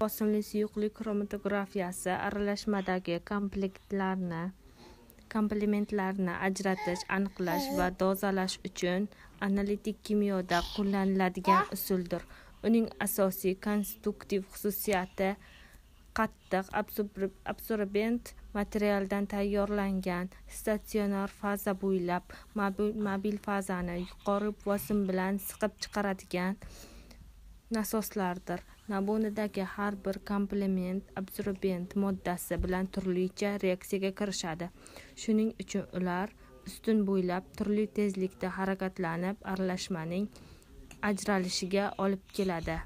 bosimli suyuqlik xromatografiyasi aralashmadagi komplektlarni komplementlarni ajratish aniqlash va dozalash uchun analitik kimyoda qo'llaniladigan usuldir. Uning asosiy konstruktiv xususiyati qattiq absorbent materialdan tayyorlangan statsionar faza bo'ylab mobil fazani yuqori bosim bilan siqib chiqaradigan nasoslardir. Namunadagi har bir komplement absorbent moddasi bilan turlicha reaksiyaga kirishadi. Shuning uchun ular ustun bo'ylab turli tezlikda harakatlanib aralashmaning ajralishiga olib keladi.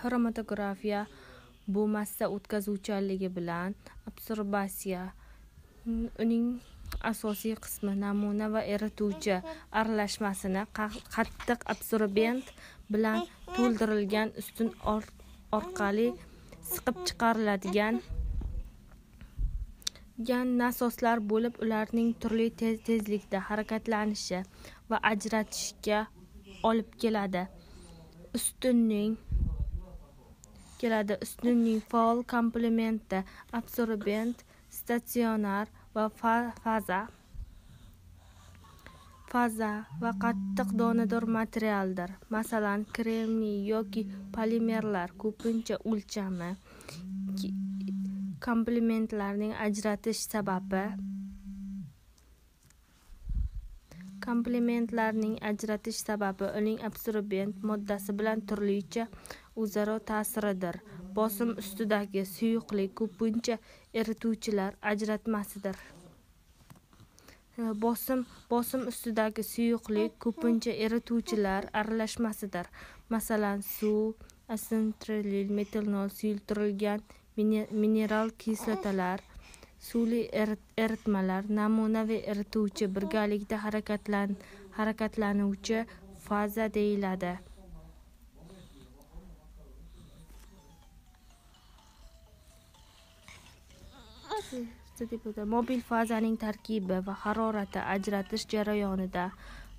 Xromatografiya bu massa o'tkazuvchanligi bilan absorbatsiya uning asosiy qismi namuna va erituvchi aralashmasini qattiq absorbent bilan to'ldirilgan ustun orqali siqib chiqariladigan nasoslar bo'lib ularning turli tezlikda harakatlanishi va ajratishga olib keladi. Ustunning keladi. Ustunning faol komplementi absorbent statsionar va faza faza va qattiq donador materialdir. Masalan kremniy yoki polimerlar ko'pincha o'lchami komplementlarning ajratish sababi komplementlarning ajratish sababi uning absorbent moddasi bilan turlicha o'zaro ta'siridir. Bosim ustidagi suyuqlik ko'pincha erituvchilar ajratmasidir. Bosim bosim ustidagi suyuqlik ko'pincha erituvchilar aralashmasidir masalan suv asetril metanol suyultirilgan mineral kislotalar suvli eritmalar namunaviy erituvchi birgalikda harakatlan harakatlanuvchi faza deyiladi mobil fazaning tarkibi va harorati ajratish jarayonida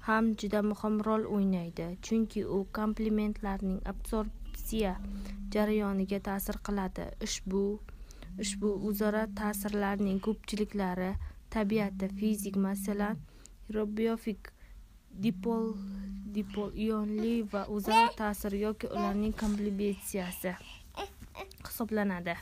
ham juda muhim rol o'ynaydi chunki u komplementlarning absorpsiya jarayoniga ta'sir qiladi. Ushbu ushbu o'zaro ta'sirlarning ko'pchiliklari tabiati fizik masalan robiofik dipol dipol ionli va o'zaro ta'sir yoki ularning kombinatsiyasi hisoblanadi.